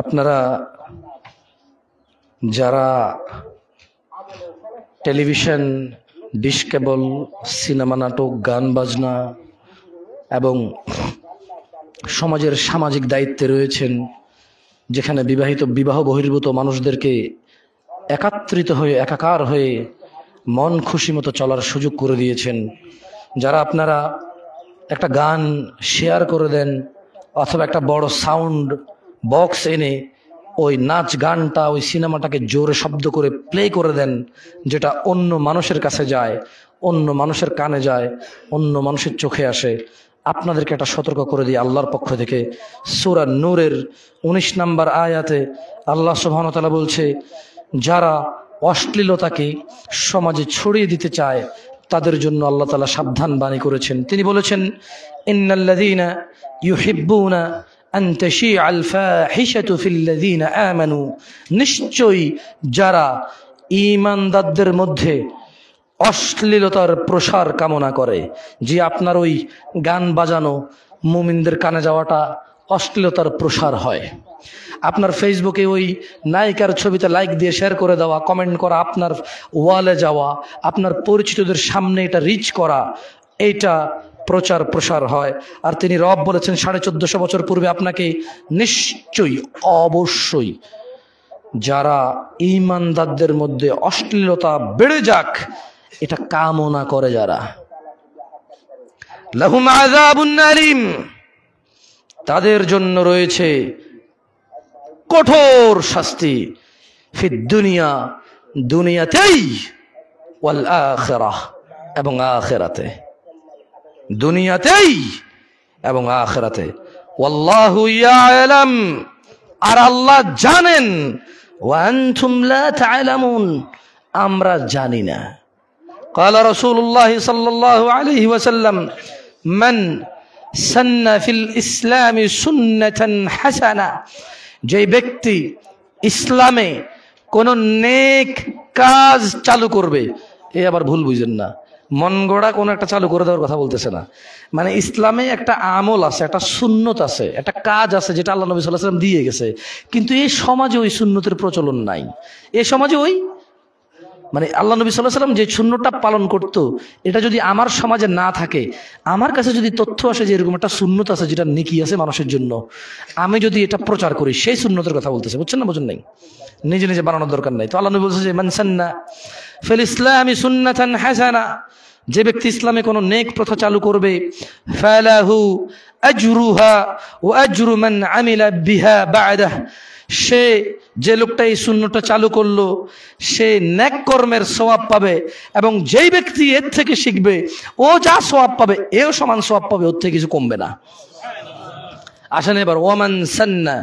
আপনারা যারা television, dish কেবল, cinema নাটক, গান বাজনা এবং সমাজের সামাজিক দায়িত্বে রয়েছেন, যেখানে বিবাহিত, বিবাহ বহির্ভূত মানুষদেরকে একাত্রিত হয়ে, একাকার হয়ে মন খুশি মতো চলার সুযোগ করে দিয়েছেন, যারা আপনারা একটা গান শেয়ার করে দেন অথবা একটা বড় সাউন্ড বক্স এনে ওই নাচ গানটা, ওই সিনেমাটাকে জোরে শব্দ করে প্লে করে দেন, যেটা অন্য মানুষের কাছে যায়, অন্য মানুষের কানে যায়, অন্য মানুষের চোখে আসে। আপনাদেরকে একটা সতর্ক করে দিই আল্লাহর পক্ষ থেকে। সুরা নূরের উনিশ নাম্বার আয়াতে আল্লাহ সুবহানতালা বলছে, যারা অশ্লীলতাকে সমাজে ছড়িয়ে দিতে চায়, তাদের জন্য আল্লাহ তালা সাবধান বাণী করেছেন। তিনি বলেছেন ইন্নাল্লাযীনা ইউহিব্বুনা নিশ্চয়ই যারা ঈমানদারদের মধ্যে অশ্লীলতার প্রসার কামনা করে, যে আপনার ওই গান বাজানো মুমিনদের কানে যাওয়াটা অশ্লীলতার প্রসার হয়। আপনার ফেসবুকে ওই নায়িকার ছবিতে লাইক দিয়ে শেয়ার করে দেওয়া কমেন্ট করা, আপনার ওয়ালে যাওয়া, আপনার পরিচিতদের সামনে এটা রিচ করা, এইটা প্রচার প্রসার হয়। আর তিনি রব বলেছেন, সাড়ে চোদ্দশো বছর পূর্বে আপনাকে নিশ্চয়ই, অবশ্যই যারা ইমানদারদের মধ্যে অশ্লীলতা বেড়ে যাক, এটা কামনা করে যারা। তাদের জন্য রয়েছে কঠোর শাস্তি দুনিয়া, দুনিয়াতেই এবং আখিরাতে। দুনিয়াতেই এবং আখিরাতে ওয়াল্লাহু ইয়ালাম আর আল্লাহ জানেন ওয়া আনতুম লা তা'লামুন আমরা জানি না قال رسول الله صلى الله عليه وسلم من سن في الإسلام سنة حسنة যে ব্যক্তি ইসলামে কোন নেক কাজ চালু করবে এ আবার ভুল বুঝেন না মন গড়া কোনো একটা চালু করে দেওয়ার কথা বলতেছে না। মানে ইসলামে একটা আমল আছে, একটা সুন্নত আছে, একটা কাজ আছে যেটা আল্লাহ নবী সাল্লাহ সাল্লাম দিয়ে গেছে। কিন্তু এই সমাজে ওই সুন্নতের প্রচলন নাই। এ সমাজে ওই মানে আল্লাহ নবী সাল্লাহ সাল্লাম যে শূন্যটা পালন করতো, এটা যদি আমার সমাজে না থাকে, আমার কাছে যদি তথ্য আসে যে এরকম একটা শূন্যত আছে যেটা নিকি আছে মানুষের জন্য, আমি যদি এটা প্রচার করি, সেই শূন্যতের কথা বলতেছে, বুঝছেন না, বুঝুন নাই? নিজে নিজে বানানোর দরকার নাই। তো আল্লাহ নবী বলছে যে মানসান্না ফেল ইসলামী সুন্নাতান হাসানা যে ব্যক্তি ইসলামে কোনো নেক প্রথা চালু করবে, ফালাহু আজরুহা ও আজরু মান আমিলা বিহা বা'দাহ সে যে লোকটা এই শূন্যটা চালু করল, সে ন্যাক কর্মের সোয়াব পাবে এবং যেই ব্যক্তি এর থেকে শিখবে, ও যা সোয়াব পাবে, এও সমান সোয়াব পাবে, ওর থেকে কিছু কমবে না। আসেন এবার ওমান সান্না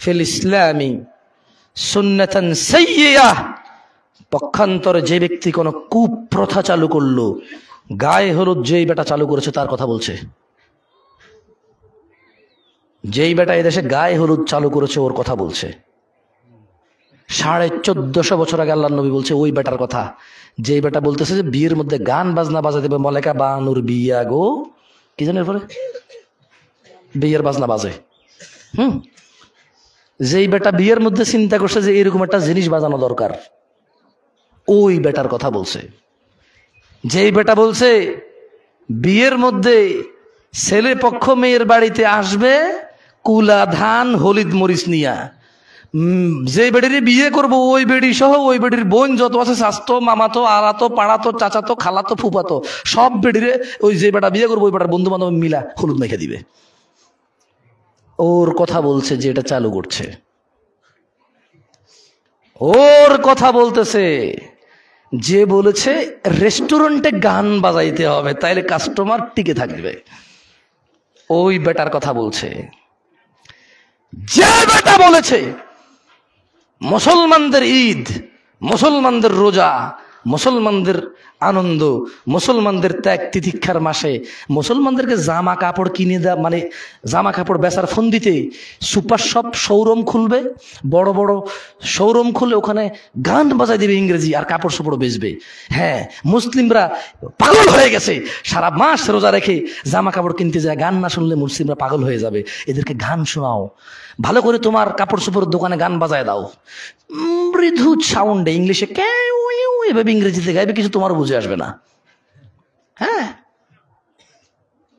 ফিল ইসলামী সুন্নাতান সাইয়্যিয়াহ পক্ষান্তরে যে ব্যক্তি কোনো কুপ্রথা চালু করল, গায়ে হলুদ যেই বেটা চালু করেছে, তার কথা বলছে। যেই বেটা এদেশে গায়ে হলুদ চালু করেছে, ওর কথা বলছে। সাড়ে চোদ্দশো বছর আগে আল্লাহ নবী বলছে, ওই বেটার কথা। যেই বেটা বলতেছে যে, বিয়ের মধ্যে গান বাজনা বাজা দেবে মলেকা বানুর বিয়া গো। কি জানেন পরে বিয়ের বাজনা বাজে। হুম। যেই বেটা বিয়ের মধ্যে চিন্তা করছে যে, এরকম একটা জিনিস বাজানো দরকার। ওই বেটার কথা বলছে। যেই বেটা বলছে, বিয়ের মধ্যে ছেলে পক্ষ মেয়ের বাড়িতে আসবে কুলা ধান হলিদ মরিচ নিয়া। যে বেডির বিয়ে করব, ওই বেডি সহ ওই বেডির বোন যত আছে, স্বাস্থ্য, মামাতো আলাতো পাড়াতো, চাচাতো, খালাতো, ফুপাতো, সব বেডিরে ওই যে বেটা বিয়ে করব, ওই বেটার বন্ধু বান্ধব মিলা হলুদ মেখে দিবে। ওর কথা বলছে যে এটা চালু করছে। ওর কথা বলতেছে যে বলেছে, রেস্টুরেন্টে গান বাজাইতে হবে, তাইলে কাস্টমার টিকে থাকবে। ওই বেটার কথা বলছে। যে বেটা বলেছে মুসলমানদের ঈদ মুসলমানদের রোজা মুসলমানদের আনন্দ, মুসলমানদের ত্যাগ তিতিক্ষার মাসে, মুসলমানদেরকে জামা কাপড় কিনে দেওয়া মানে জামা কাপড় বেচার ফোন দিতে সুপার শপ শোরুম খুলবে, বড় বড় শোরুম খুলে ওখানে গান বাজাই দেবে ইংরেজি আর কাপড় চোপড় বেচবে। হ্যাঁ মুসলিমরা পাগল হয়ে গেছে। সারা মাস রোজা রেখে জামা কাপড় কিনতে যায়, গান না শুনলে মুসলিমরা পাগল হয়ে যাবে। এদেরকে গান শোনাও। ভালো করে তোমার কাপড় চোপড়ের দোকানে গান বাজায় দাও। মৃদু সাউন্ডে ইংলিশে ইউ এভাবে ইংরেজিতে গাইবে, কিছু তোমার বুঝে আসবে না। হ্যাঁ?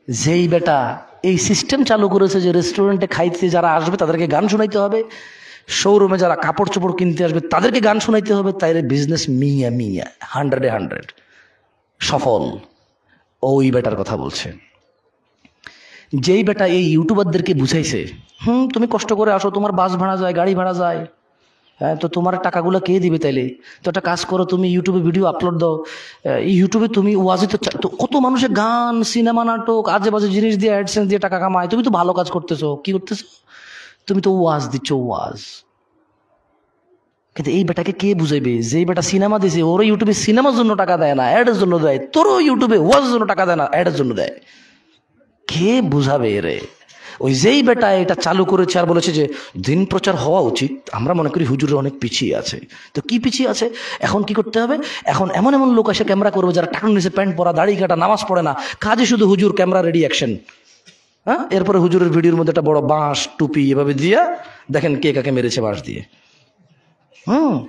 যেই বেটা এই সিস্টেম চালু করেছে যে রেস্টুরেন্টে খাইতে যারা আসবে, তাদেরকে গান শোনাইতে হবে। শোরুমে যারা কাপড় চোপড় কিনতে আসবে, তাদেরকে গান শোনাইতে হবে। তাইলে বিজনেস মিয়া মিয়া হান্ড্রেডে হান্ড্রেড সফল। ওই বেটার কথা বলছে। যেই বেটা এই ইউটিউবারদেরকে বুঝাইছে, হুম, তুমি কষ্ট করে আসো, তোমার বাস ভাড়া যায়, গাড়ি ভাড়া যায়। হ্যাঁ তো তোমার টাকাগুলো কে দিবে তাইলে? তো একটা কাজ করো, তুমি ইউটিউবে ভিডিও আপলোড দাও। ইউটিউবে তুমি ওয়াজে তো কত মানুষের গান, সিনেমা, নাটক আজে বাজে জিনিস দিয়ে অ্যাডসেন্স দিয়ে টাকা কামায়। তুমি তো ভালো কাজ করতেছো। কি করতেছো? তুমি তো ওয়াজ দিচ্ছ, ওয়াজ। কিন্তু এই বেটাকে কে বুঝাইবে? যে বেটা সিনেমা দিছে, ওরও ইউটিউবে সিনেমার জন্য টাকা দেয় না অ্যাডের জন্য দেয়। তোরও ইউটিউবে ওয়াজের জন্য টাকা দেয় না অ্যাডের জন্য দেয়। কে বুঝাবে রে? ওই যেই বেটা এটা চালু করেছে আর বলেছে যে, দিন প্রচার হওয়া উচিত। আমরা মনে করি হুজুরে অনেক পিছিয়ে আছে। তো কি পিছিয়ে আছে? এখন কি করতে হবে? এখন এমন এমন লোক এসে ক্যামেরা করবে যারা টাকা নিচে প্যান্ট পরা, দাড়ি কাটা, নামাজ পড়ে না। কাজে শুধু হুজুর, ক্যামেরা রেডি অ্যাকশন হ্যাঁ? এরপরে হুজুরের ভিডিওর মধ্যে একটা বড় বাঁশ, টুপি এভাবে দিয়া দেখেন কে কাকে মেরেছে বাঁশ দিয়ে। হুম?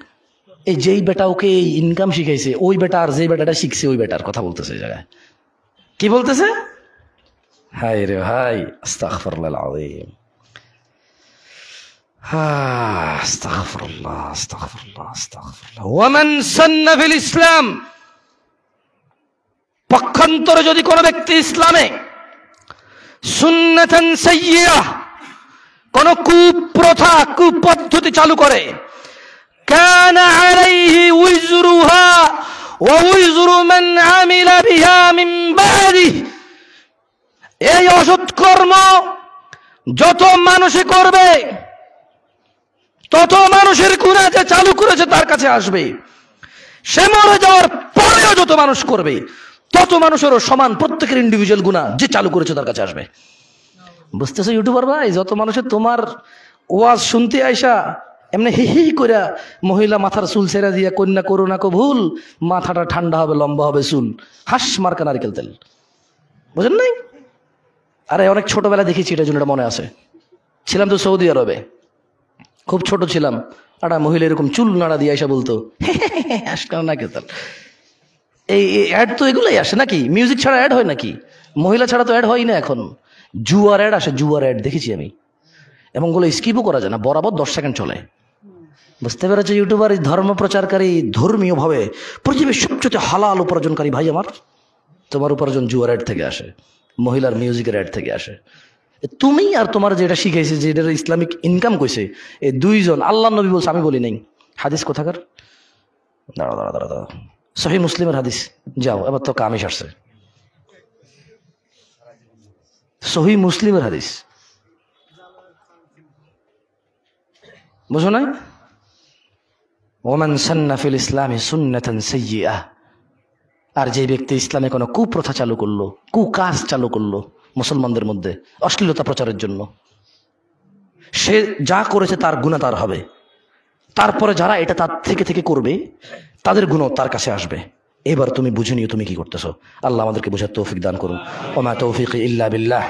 এই যেই বেটা ওকে ইনকাম শিখাইছে, ওই বেটা আর যেই বেটাটা শিখছে, ওই বেটার কথা বলতেছে জায়গায়। কি বলতেছে? হাই রে ভাই আস্তাগফিরুল্লাহ আযীম আস্তাগফিরুল্লাহ আস্তাগফিরুল্লাহ আস্তাগফিরুল্লাহ ওয়ামান সান্না ফিল ইসলাম পক্ষান্তরে যদি কোনো ব্যক্তি ইসলামে সুন্নাতান সাইয়্যিআহ কোন কুপ্রথা কুপদ্ধতি চালু করে كان عليه وزرها ووزر من عمل بها من بعده এই অসৎ কর্ম যত মানুষে করবে, তত মানুষের গুণা যে চালু করেছে তার কাছে আসবে। সে মরে যাওয়ার পরেও যত মানুষ করবে, তত মানুষেরও সমান প্রত্যেকের ইন্ডিভিজুয়াল গুণা যে চালু করেছে তার কাছে আসবে। বুঝতেছো ইউটিউবার ভাই, যত মানুষের তোমার ওয়াজ শুনতে আইসা, এমনি হি হি করে মহিলা মাথার চুল ছেড়ে দিয়ে কন্যা করো না ভুল, মাথাটা ঠান্ডা হবে, লম্বা হবে চুল, হাস মার্কা নারকেল তেল বুঝেন নাই? আরে, অনেক ছোটবেলা দেখেছি এটার জন্য এটা মনে আছে। ছিলাম তো সৌদি আরবে। খুব ছোট ছিলাম। একটা মহিলা এরকম চুল নাড়া দিয়ে এসে বলতো। হাসকার নারকেল তেল এই অ্যাড তো এগুলোই আসে নাকি? মিউজিক ছাড়া অ্যাড হয় নাকি? মহিলা ছাড়া তো অ্যাড হয় না এখন। জুয়ার অ্যাড আসে, জুয়ার অ্যাড দেখেছি আমি। এবংগুলো স্কিপও করা যায় না, বরাবর দশ সেকেন্ড চলে। বুঝতে পেরেছে ইউটিউবার ধর্ম প্রচারকারী, ধর্মীয় ভাবে পৃথিবীর সবচেয়ে হালাল উপার্জনকারী ভাই আমার। তোমার উপার্জন জুয়ার অ্যাড থেকে আসে। মহিলার মিউজিকের অ্যাড থেকে আসে। তুমি আর তোমার যেটা শিখাইছে যে এটা ইসলামিক ইনকাম কইছে এই দুইজন আল্লাহ নবী বলছে, আমি বলি নাই। হাদিস কোথাকার? দাঁড়া দাঁড়া দাঁড়া দাঁড়া সহি মুসলিমের হাদিস। যাও, এবার তো কামিশ আসছে। সহি মুসলিমের হাদিস। বুঝো নাই? ওমান সান্নাফিল ইসলামে সুন্নাতান সাইয়্যিআহ। আর যে ব্যক্তি ইসলামে কোনো কুপ্রথা চালু করল, কুকাজ চালু করল মুসলমানদের মধ্যে অশ্লীলতা প্রচারের জন্য, সে যা করেছে তার গুণা তার হবে। তারপরে যারা এটা তার থেকে থেকে করবে, তাদের গুণও তার কাছে আসবে। এবার তুমি বুঝে নিও তুমি কি করতেছো। আল্লাহ আমাদেরকে বোঝার তৌফিক দান করুন। ওমা তৌফিক ইল্লা বিল্লাহ।